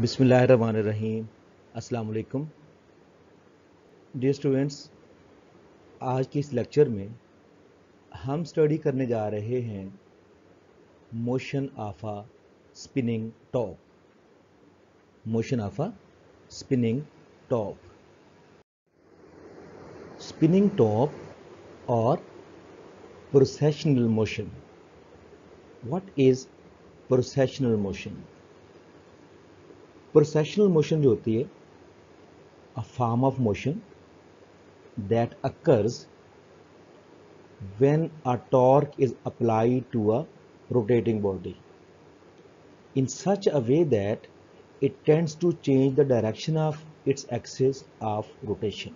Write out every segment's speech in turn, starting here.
बिसमीम अस्सलाम dear students आज के इस लेक्चर में हम स्टडी करने जा रहे हैं motion of a spinning top motion of a spinning top spinning top और precessional motion what is precessional motion precessional motion जो होती है a form of motion that occurs when a torque is applied to a rotating body in such a way that it tends to change the direction of its axis of rotation.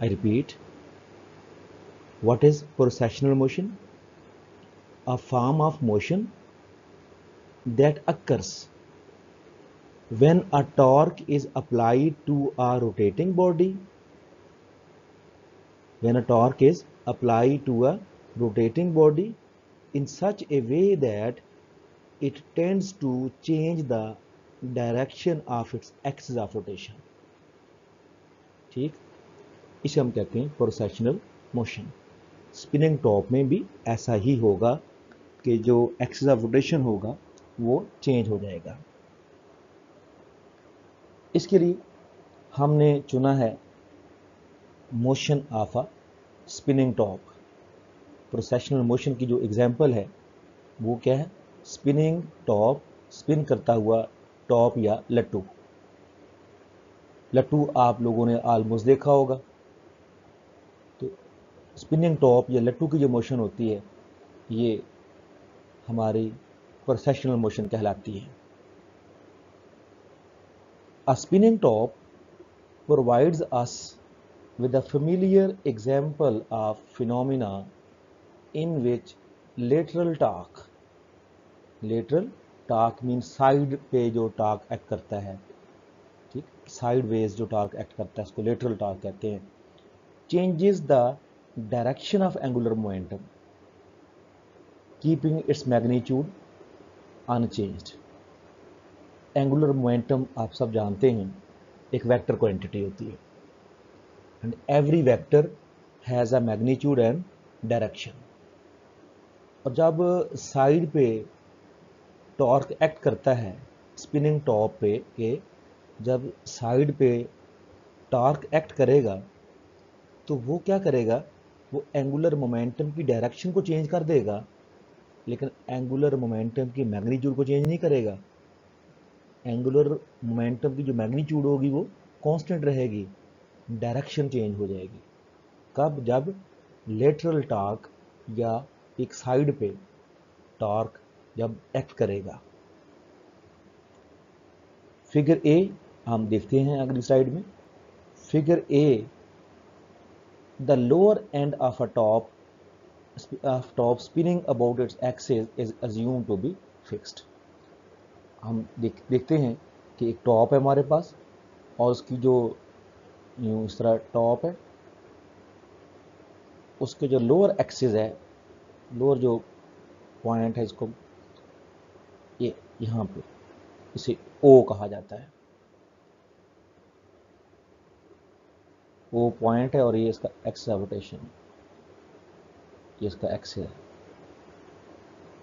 I repeat, what is precessional motion? A form of motion that occurs when a torque is applied to a rotating body when a torque is applied to a rotating body in such a way that it tends to change the direction of its axis of rotation ठीक इसे हम कहते हैं precessional motion spinning top में भी ऐसा ही होगा कि जो एक्सिस ऑफ़ रोटेशन होगा वो चेंज हो जाएगा इसके लिए हमने चुना है motion a spinning top precessional motion की जो एग्जांपल है, वो क्या है? स्पिनिंग टॉप स्पिन करता हुआ टॉप या लट्टू। लट्टू आप लोगों ने ऑलमोस्ट देखा होगा। तो स्पिनिंग टॉप या लट्टू की जो मोशन होती है, ये हमारी प्रोसेशनल मोशन कहलाती है। A spinning top provides us with a familiar example of phenomena in which lateral torque lateral torque means side पे जो torque act करता है ठीक साइड वेज जो torque act करता है उसको lateral torque कहते हैं changes the direction of angular momentum keeping its magnitude unchanged angular momentum आप सब जानते हैं, एक वेक्टर क्वांटिटी होती है। And every vector has a magnitude and direction और जब साइड पे टॉर्क एक्ट करता है स्पिनिंग टॉप पे, के जब साइड पे टॉर्क एक्ट करेगा तो वो क्या करेगा? वो एंगुलर मोमेंटम की डायरेक्शन को चेंज कर देगा, लेकिन एंगुलर मोमेंटम की मैग्नीट्यूड को चेंज नहीं करेगा। एंगुलर मोमेंटम की जो मैग्नीट्यूड होगी वो कांस्टेंट रहेगी, डायरेक्शन चेंज हो जाएगी। कब? जब लेटरल टार्क या एक साइड पे टार्क जब एक्ट करेगा। फिगर ए हम देखते हैं अगली साइड में। Figure A the lower end of a top of top spinning about its axis is assume to be fixed हम देख, देखते हैं कि एक टॉप है हमारे पास और उसकी जो, यूँ इस तरह टॉप है, उसके जो लोअर एक्सिस है, लोअर जो पॉइंट है इसको, ये यहाँ पे, इसे ओ कहा जाता है। ओ पॉइंट है और ये इसका एक्स रोटेशन ये इसका एक्स है।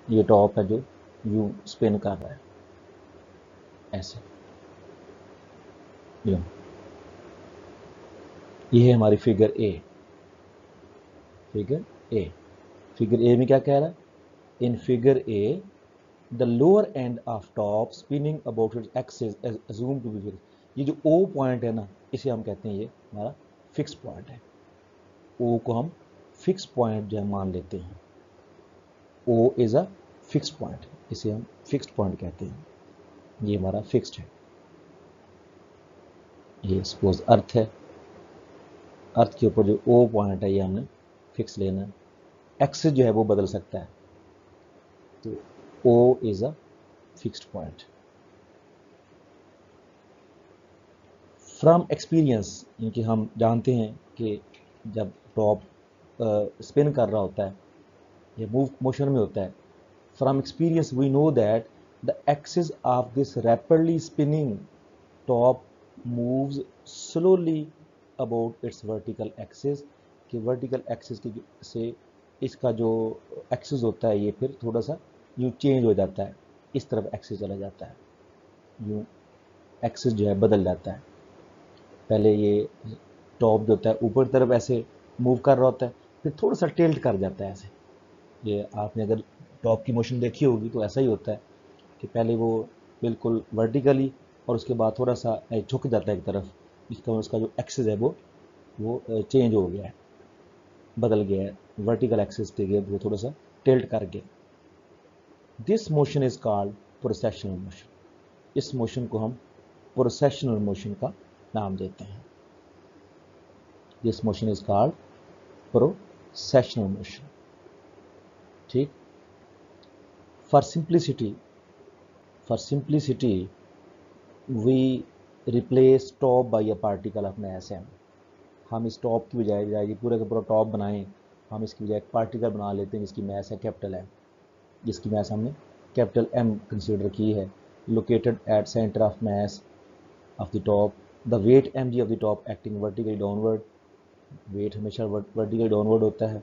ये टॉप है जो यू स्पिन कर रहा है। ऐसे। ये ये है हमारी figure A figure A figure A में क्या कह रहा है? In figure A the lower end of top spinning about it axis assume to be ये जो ओ पॉइंट है ना, इसे हम कहते हैं ये हमारा फिक्स पॉइंट है। ओ को हम फिक्स पॉइंट जो है मान लेते हैं। O is a fix point इसे हम फिक्स पॉइंट कहते हैं। ये हमारा फिक्स्ड है। ये सपोज़ अर्थ है। अर्थ के ऊपर जो ओ पॉइंट है, ये हमने फिक्स लेना है। एक्स जो है, वो बदल सकता है। तो O is a fixed point from experience इनकी हम जानते हैं कि जब टॉप स्पिन कर रहा होता है, या मूव मोशन में होता है। From experience we know that the axis of this rapidly spinning top moves slowly about its vertical axis, कि vertical axis की से इसका जो एक्सिस होता है ये फिर थोड़ा सा यूँ चेंज हो जाता है। इस तरफ़ एक्सिस चला जाता है। यूँ एक्सिस जो है बदल जाता है। पहले ये टॉप जो होता है ऊपर तरफ़ ऐसे मूव कर रहा होता है, फिर थोड़ा सा टेल्ट कर जाता है ऐसे। ये आपने अगर टॉप की मोशन देखी होगी तो ऐसा ही होता है। कि पहले वो बिल्कुल वर्टिकली और उसके बाद थोड़ा सा झुक जाता है एक तरफ़ इसका उसका जो एक्सेस है वो वो चेंज हो गया है, बदल गया है वर्टिकल एक्सेस के गया वो थोड़ा सा टेल्ट कर गया this motion is called precessional motion इस मोशन को हम प्रोसेशनल मोशन का नाम देते हैं। This motion is called precessional motion ठीक? For simplicity for simplicity we replace top by a particle of mass M हम इस टॉप की बजाय बजाय पूरे का पूरा टॉप बनाएँ, हम इसकी बजाय एक पार्टिकल बना लेते हैं, जिसकी मैस है कैपिटल एम जिसकी मैस हमने कैपिटल एम कंसिडर की है। Located at centre of mass of the top the weight M G of the top acting vertically downward weight हमेशा वर्टिकली डाउनवर्ड होता है।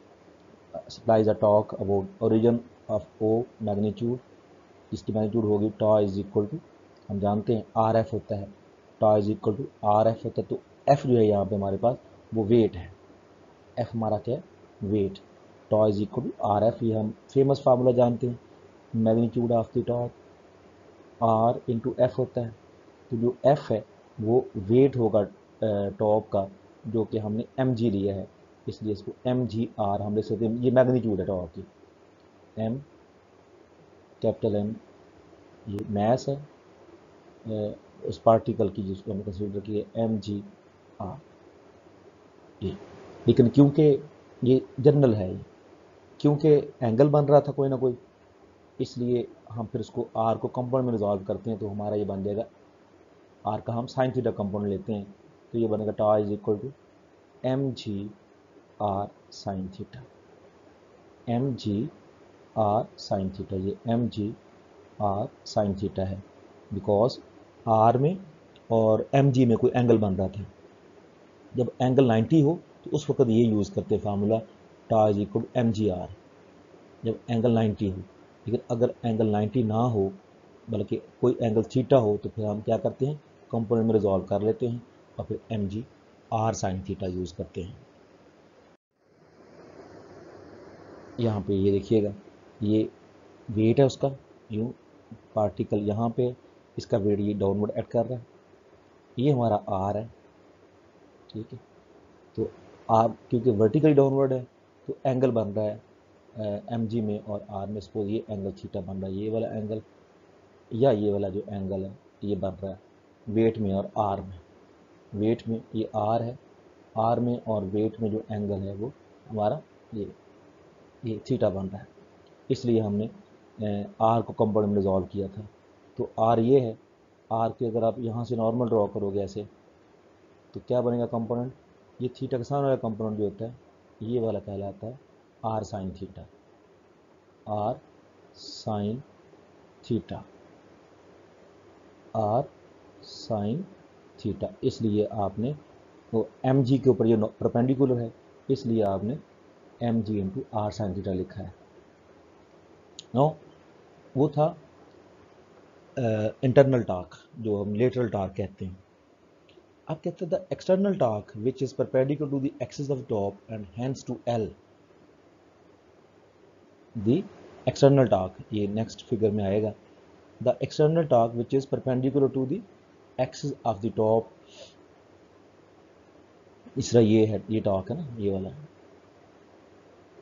Supplies a torque about origin of O magnitude जिसकी magnitude होगी tau is equal to हम जानते हैं are F होता है tau is equal to R F होता है तो एफ़ जो है यहाँ पे हमारे पास, वो वेट है। एफ़ हमारा क्या है? Weight tau is equal to R F ये हम फ़ेमस फार्मूला जानते हैं magnitude of the top R into F होता है। तो जो एफ़ है, वो वेट होगा टॉप का, जो कि हमने एम जी लिया है, इसलिए इसको एम जी आर हम लिख सकते हैं ये मैग्नीट्यूड है टॉप की। एम कैपिटल एम, ये मैस है उस पार्टिकल की जिसको हमने कंसिडर की है एम जी आर ये, लेकिन क्योंकि ये जनरल है ये, क्योंकि एंगल बन रहा था कोई ना कोई, इसलिए हम फिर उसको आर को कंपाउंड में रिजॉल्व करते हैं तो हमारा ये बन जाएगा आर का हम साइन थीटा कंपाउंड लेते हैं तो ये बनेगा tau is equal to M G R sine theta M G R sine theta ये M G R sine theta है। बिकॉज़ आर में और एम जी में कोई एंगल बन रहा था। जब एंगल 90 हो तो उस वक्त ये यूज़ करते formula tau is equal M G R जब एंगल 90 हो, लेकिन अगर एंगल 90 ना हो, बल्कि कोई एंगल थीटा हो तो फिर हम क्या करते हैं? कंपोनेंट में रिजॉल्व कर लेते हैं और फिर M G R sine theta use करते हैं। यहाँ पे ये देखिएगा। ये वेट है उसका यूँ पार्टिकल यहाँ पे इसका वेट ये डाउनवर्ड ऐड कर रहा है। ये हमारा आर है, ठीक है? तो आर क्योंकि वर्टिकली डाउनवर्ड है तो एंगल बन रहा है एम जी में और आर में सपोज़ ये एंगल थीटा बन रहा है, ये वाला एंगल या ये वाला जो एंगल है, ये बन रहा है वेट में और आर में। वेट में ये आर है आर में और वेट में जो एंगल है वो हमारा ये ये थीटा बन रहा है। इसलिए हमने आर को कंपाउंड में रिजॉल्व किया था। तो आर ये है आर के अगर आप यहाँ से नॉर्मल ड्रॉ करोगे ऐसे तो क्या बनेगा कंपोनेंट ये थीटा के सामने वाला कंपोनेंट जो होता है, ये वाला कहलाता है R sine theta R sine theta R sine theta इसलिए आपने, वो एम जी के ऊपर ये परपेंडिकुलर है, इसलिए आपने M G into R sine theta लिखा है। नो वो था इंटरनल टार्क जो हम लेटरल टार्क कहते हैं। अब कहते हैं the external torque which is perpendicular to the axis of top and hands to L the external torque ये नेक्स्ट फिगर में आएगा। The external torque which is perpendicular to the axis of the top इस तरह ये है, ये talk है ना, ये वाला।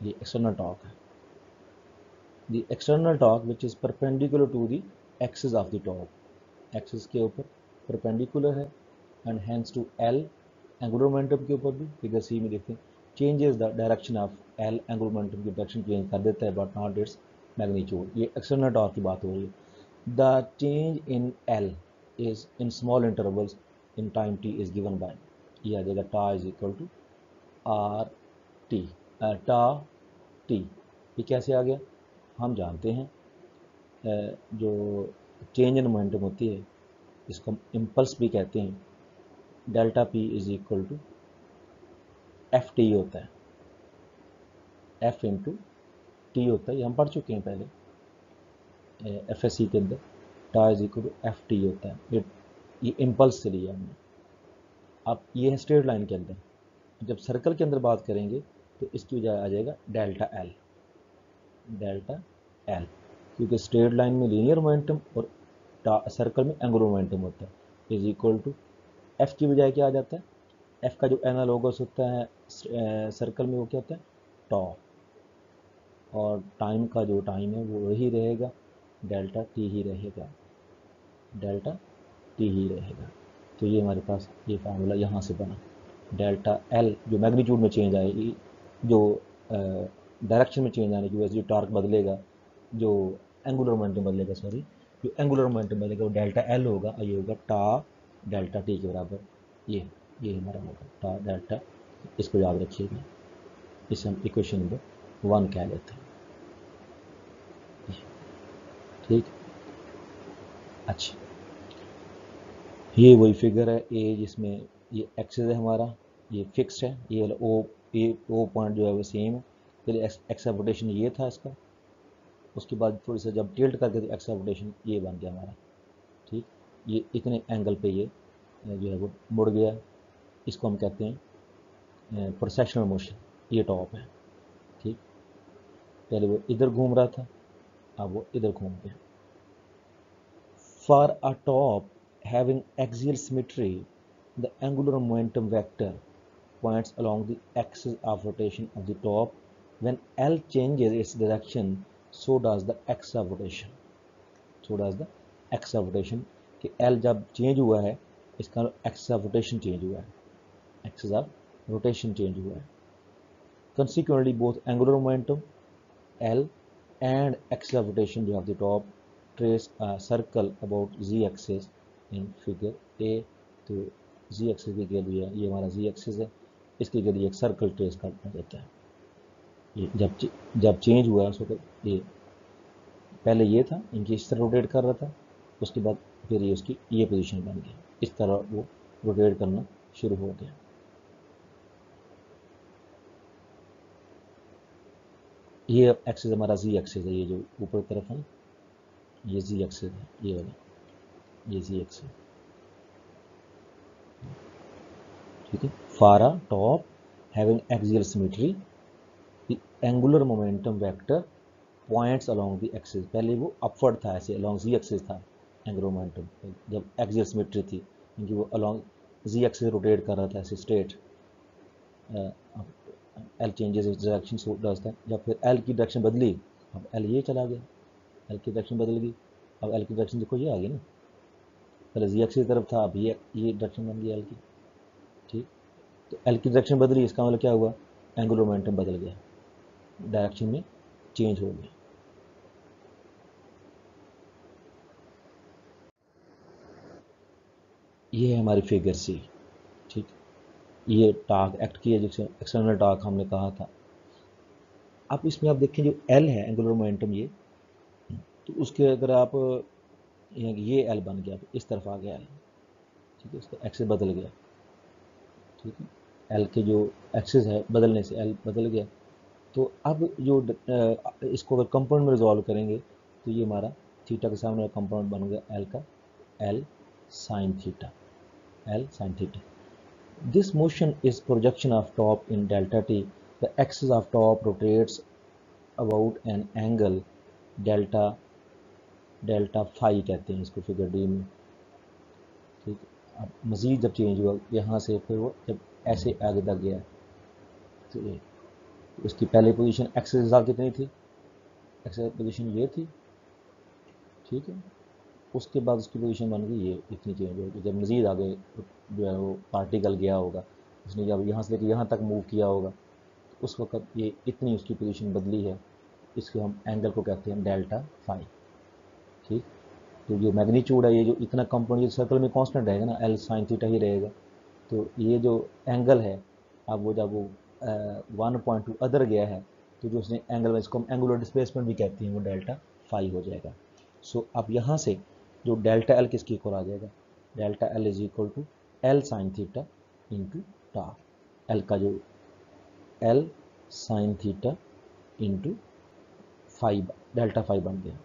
ये एक्सटर्नल टॉक है। The external torque which is perpendicular to the axis of the top axis के ऊपर परपेंडिकुलर है and hence to L angular momentum के ऊपर भी फिगर सी में देखते हैं changes the direction of L angular की डायरेक्शन चेंज कर देता है बट नॉट इट्स मैग्नीट्यूड ये एक्सटर्नल टॉर्क की बात हो रही है। The change in L is in small intervals in time T is given by ये आ जाएगा tau is equal to R T tau T ये कैसे आ गया? हम जानते हैं जो चेंज इन मोमेंटम होती है, इसको इम्पल्स भी कहते हैं। Delta P is equal to F T होता है। एफ़ इंटू टी होता है, ये हम पढ़ चुके हैं पहले। एफ़ एस सी के अंदर tau is equal to F T होता है। ये ये इम्पल्स से लिया हमने। अब ये है स्ट्रेट लाइन के अंदर। जब सर्कल के अंदर बात करेंगे तो इसकी वजह आ जाएगा डेल्टा एल डेल्टा एल क्योंकि स्ट्रेट लाइन में लीनियर मोमेंटम और सर्कल में एंगुलर मोमेंटम होता है। इज़ इक्वल टू एफ़ की बजाय क्या आ जाता है? एफ़ का जो एनालोगस होता है सर्कल में वो क्या होता है? टॉ और टाइम का जो टाइम है, वो वही रहेगा। डेल्टा टी ही रहेगा। डेल्टा टी ही रहेगा। तो ये हमारे पास ये फार्मूला यहाँ से बना। डेल्टा एल जो मैग्नीट्यूड में चेंज आएगी, जो डायरेक्शन में चेंज आने की वजह से जो टार्क बदलेगा जो एंगुलर मोमेंटम बदलेगा सॉरी जो एंगुलर मोमेंटम बदलेगा, वो डेल्टा एल होगा ये होगा टा डेल्टा टी के बराबर। ये ये हमारा होगा टा डेल्टा इसको याद रखिएगा। इसे हम इक्वेशन नंबर वन कह लेते हैं। ठीक? अच्छा। ये वही फिगर है ए जिसमें ये एक्सेस है हमारा, ये फिक्स है, ये ओ ए ओ पॉइंट जो है वो सेम है। फिर एक्स रोटेशन ये था इसका। उसके बाद थोड़ी सा जब टिल्ट करके तो एक्स रोटेशन ये बन गया हमारा। ठीक? ये इतने एंगल पे ये जो है वो मुड़ गया। इसको हम कहते हैं प्रोसेशनल मोशन ये टॉप है। ठीक? पहले वो इधर घूम रहा था, अब वो इधर घूम गया। For a top having axial symmetry the angular momentum vector points along the axis of rotation of the top. When L changes its direction so does the axis of rotation so does the axis एक्सावटेशन कि L जब change हुआ है, इसका x of rotation change हुआ है। X of rotation change हुआ है। Consequently both angular momentum L and rotation जो है top trace circle about z axis in figure A तो जी एक्सेस की गेल भी है, ये हमारा जी एक्सेस है। इसके गेल एक सर्कल ट्रेस करना देता है। ये जब जब चेंज हुआ उस वक्त ये, पहले ये था, इनकी इस तरह रोटेट कर रहा था, उसके बाद फिर ये उसकी, ये पोजीशन बन गई इस तरह वो रोटेट करना शुरू हो गया। ये एक्सेस हमारा जी एक्सेस है, ये जो ऊपर तरफ़ है ये जी एक्सेस है, ये वाला, ये जी एक्सेस ठीक है? For a top having axial symmetry angular momentum vector points along the axis पहले वो अपवर्ड था, ऐसे अलोंग जी एक्सिस था एंगुलर मोमेंटम जब एक्सियल सिमेट्री थी, क्योंकि वो अलोंग जी एक्सिस रोटेट कर रहा था, ऐसे straight L changes direction so does जब फिर एल की डायरेक्शन बदली, अब एल ये चला गया। एल की डायरेक्शन बदल गई। अब एल की डायरेक्शन देखो ये आ गई ना। पहले जी एक्सिस तरफ़ था, अब ये ये डायरेक्शन बन गई एल की। ठीक? तो एल की डायरेक्शन बदली, इसका मतलब क्या हुआ? एंगुलर मोमेंटम बदल गया। डायरेक्शन में चेंज हो गया। ये है हमारी फिगर सी ठीक? ये टाक एक्ट किया जिसे एक्सटर्नल टाक हमने कहा था। अब इसमें आप देखें जो एल है एंगुलर मोमेंटम ये तो उसके अगर आप ये एल बन गया इस तरफ़ आ गया एल ठीक है? इसका एक्सेस बदल गया, ठीक है? एल के जो एक्सेस है, बदलने से एल बदल गया। तो अब जो इसको अगर कंपाउंड में रिजॉल्व करेंगे तो ये हमारा थीटा के सामने कंपाउंड बन गया एल का L sine theta L sine theta this motion is projection of top in delta t. The axis of top rotates about an angle delta delta phi कहते हैं इसको फिगर डी में. ठीक? अब मज़ीद जब चेंज हुआ, यहाँ से फिर वो जब ऐसे आगे तक गया तो ये उसकी पहली पोजीशन एक्सेस साथ कितनी थी? एक्सेस पोजीशन ये थी। ठीक है। उसके बाद उसकी पोजीशन बन गई ये, इतनी चेंज होगी जब मज़ीद आगे जो है वो पार्टिकल गया होगा, उसने जब यहाँ से लेकर यहाँ तक मूव किया होगा तो उस वक्त ये इतनी उसकी पोजीशन बदली है। इसको हम एंगल को कहते हैं डेल्टा फाइव ठीक? तो जो मैग्नीट्यूड है, ये जो इतना ये सर्कल में कांस्टेंट रहेगा ना एल साइन थीटा ही रहेगा। तो ये जो एंगल है अब वो जब वो वन पॉइंट टू अदर गया है तो जो उसने एंगल इसको हम एंगुलर डिस्प्लेसमेंट भी कहते हैं वो डेल्टा फाइव हो जाएगा। सो so, अब यहाँ से जो डेल्टा एल किसके इक्वल आ जाएगा? Delta L is equal to L sine theta into tau L का जो L sine theta into phi delta phi बन गया।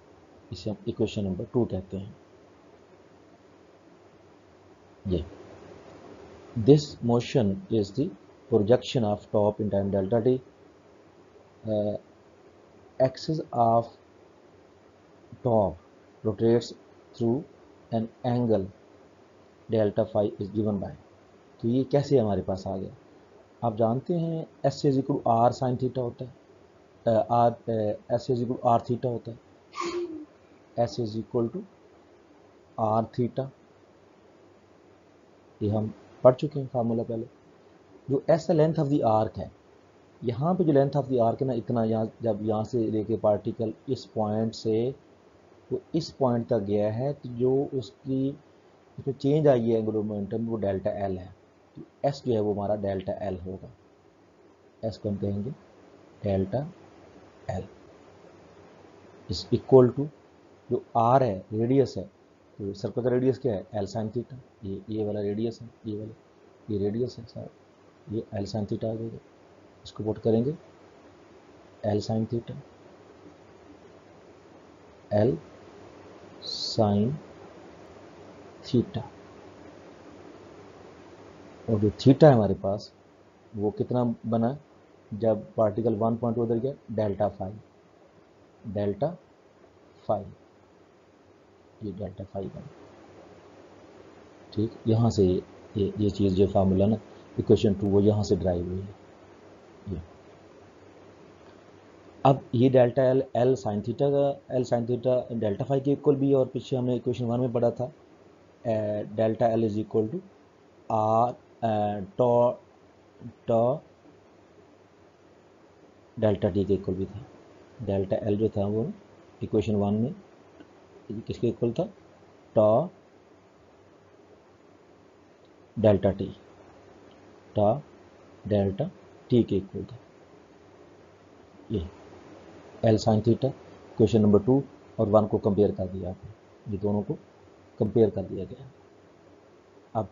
इसे हम इक्वेशन नंबर टू कहते हैं। ये। This motion is the projection of top in time delta t uh, axis of top rotates through an angle delta phi is given by तो ये कैसे हमारे पास आ गया? आप जानते हैं S is equal R sine theta होता है R S is equal R theta होता है. S is equal to R theta ये हम पढ़ चुके हैं फार्मूला पहले. जो S length of the arc है, यहाँ पे जो लेंथ ऑफ़ द आर्क है ना, इतना यहाँ, जब यहाँ से लेके पार्टिकल इस पॉइंट से तो इस पॉइंट तक गया है तो जो उसकी इसमें चेंज आई है एंगुलर मोमेंटम वो डेल्टा एल है। तो एस जो है वो हमारा डेल्टा एल होगा। एस को हम कहेंगे delta L is equal to जो आर है रेडियस है तो सर्कल का रेडियस क्या है? एल साइन थीटा ये ये वाला रेडियस है, ये वाला, ये रेडियस है सर ये एल साइन थीटा आ जाएगा। इसको पुट करेंगे। L sine theta L sine theta और जो थीटा है हमारे पास, वो कितना बना? जब पार्टिकल वन पॉइंट उधर गया डेल्टा फाइव डेल्टा फाइव ये डेल्टा फाइव बना। ठीक? यहाँ से ये ये चीज़ जो फार्मूला ना इक्वेशन टू वो यहाँ से ड्राइव हुई है। अब ये delta L L sine theta का L sine theta delta phi के इक्वल भी है, और पीछे हमने इक्वेशन वन में पढ़ा था delta L is equal to R tau tau delta T के इक्वल भी था। डेल्टा एल जो था वो इक्वेशन वन में, किसके इक्वल था? Tau delta T tau, delta T के इक्वल था ये L sine theta question number two और वन को कंपेयर कर दिया आपने। ये दोनों को कंपेयर कर दिया गया। अब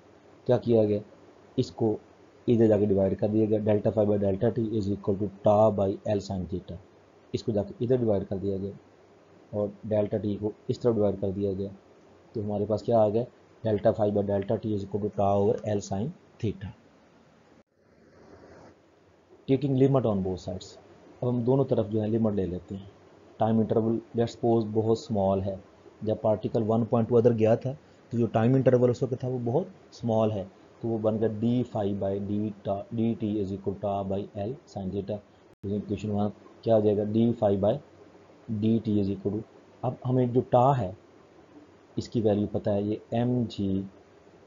क्या किया गया? इसको इधर जाके डिवाइड कर दिया गया। Delta phi by delta T is equal to tau by L sine theta इसको जाके इधर डिवाइड कर दिया गया। और डेल्टा टी को इस तरफ़ डिवाइड कर दिया गया। तो हमारे पास क्या आ गया? Delta phi by delta T is equal to tau over L sine theta taking limit on both sides अब हम दोनों तरफ़ जो है लिमिट ले लेते हैं। टाइम इंटरवल लेट्स सपोज़ बहुत स्मॉल है। जब particle one point to other गया था तो जो टाइम इंटरवल उस वक्त था, वो बहुत स्मॉल है। तो वो बन गया D phi by D tau D T is equal tau by L sine theta equation one क्या हो जाएगा? D phi by D T is equal to अब हमें जो टा है, इसकी वैल्यू पता है। ये एम जी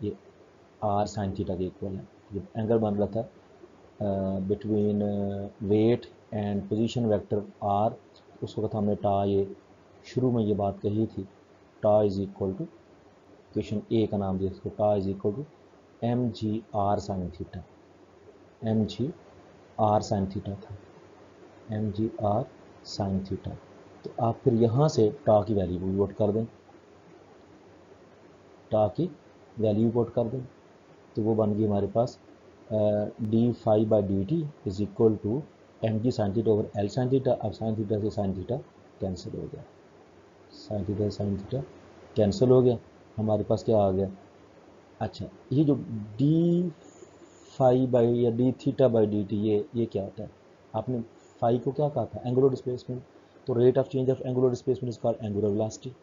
ये आर साइन थीटा के इक्वल है। जब एंगल बन रहा था between weight and position vector R उस वक्त हमने टा ये शुरू में ये बात कही थी, tau is equal to question A का नाम दिया इसको tau is equal to M G R sine theta M G R sine theta था M G R sine theta तो आप फिर यहाँ से टा की वैल्यू भी वोट कर दें, टा की वैल्यू वोट कर दें तो वो बन गई हमारे पास D phi by D T is equal to M G sine theta over L sine theta अब साइन थीटा से साइन थीटा कैंसिल हो गया। साइन थीटा से साइन थीटा कैंसिल हो गया। हमारे पास क्या आ गया? अच्छा ये जो डी फाइव बाई या D theta by D T ये ये क्या होता है? आपने फाइव को क्या कहा था? एंगुलर डिस्प्लेसमेंट तो rate of change of angular displacement is called angular velocity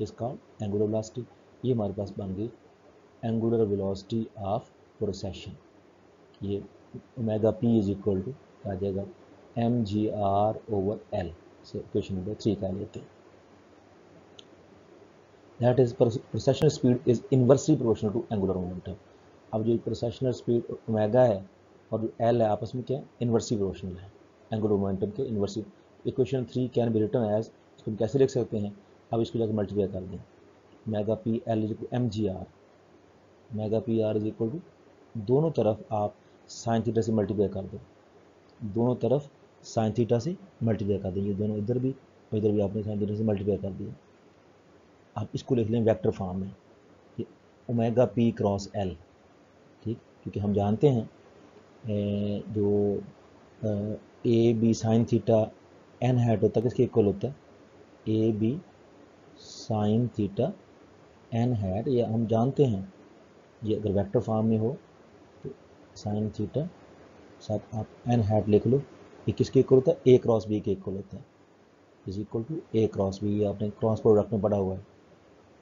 is called angular velocity ये हमारे पास बन गई एंगुलर वेलोसिटी ऑफ़ प्रोसेशन ये omega P is equal to आ जाएगा? M G R over L से क्वेश्चन नंबर थ्री का लेते हैं। That is precessional speed is inversely proportional to angular momentum अब जो प्रोसेशनल स्पीड ओमेगा है और जो एल है आपस में क्या है? इनवर्सली प्रोपोर्शनल है। एंगुलर मोमेंटम के inversely equation three can be written as इसको हम कैसे लिख सकते हैं? अब इसको जाकर मल्टीप्लाई कर दें omega P L is M G R omega P R is equal to दोनों तरफ़ आप साइन थीटा से मल्टीप्लाई कर दो। दोनों तरफ़ साइन थीटा से मल्टीप्लाई कर देंगे दोनों इधर भी और इधर भी आपने साइन थीटा से मल्टीप्लाई कर दिया। आप इसको लिख लें वेक्टर फॉर्म में, कि ओमेगा पी क्रॉस एल, ठीक? क्योंकि हम जानते हैं जो A, B sine theta N hat होता है किसके इक्वल होता है। A, B sine theta N hat ये हम जानते हैं, ये अगर वेक्टर फॉर्म में हो तो साइन थीटा साथ आप एन हैट लिख लो ये किसके इक्वल होता है ए क्रॉस बी के इक्वल होता है। Is equal to A cross B आपने क्रॉस प्रोडक्ट में पढ़ा हुआ है।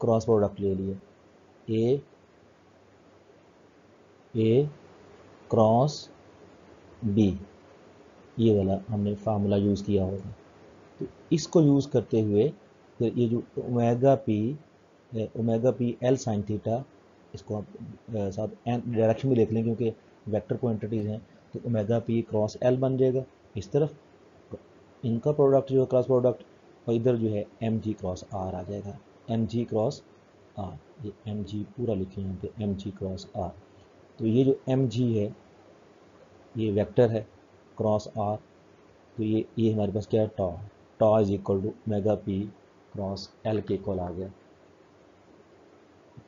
क्रॉस प्रोडक्ट ले लिया ए ए क्रॉस बी ये वाला हमने फार्मूला यूज़ किया होगा तो इसको यूज़ करते हुए फिर ये जो omega P omega P L sine theta इसको आप साथ एन डायरेक्शन भी लिख लें क्योंकि वेक्टर क्वांटिटीज़ हैं तो ओमेगा पी क्रॉस एल बन जाएगा। इस तरफ़ इनका प्रोडक्ट जो है क्रॉस प्रोडक्ट और इधर जो है एम जी क्रॉस आर आ जाएगा। एम जी क्रॉस आर ये एम जी पूरा लिखे यहाँ पे एम जी क्रॉस आर तो ये जो एम जी है, ये वेक्टर है क्रॉस आर तो ये ये हमारे पास क्या है? Tau tau is equal to omega P cross L के इक्वल आ गया।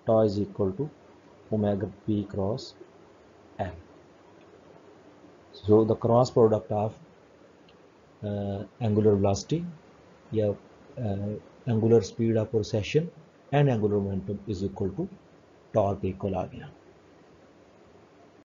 Tau is equal to omega P cross so the cross product of uh, angular velocity या uh, angular speed of precession and angular momentum is equal to torque equal आ गया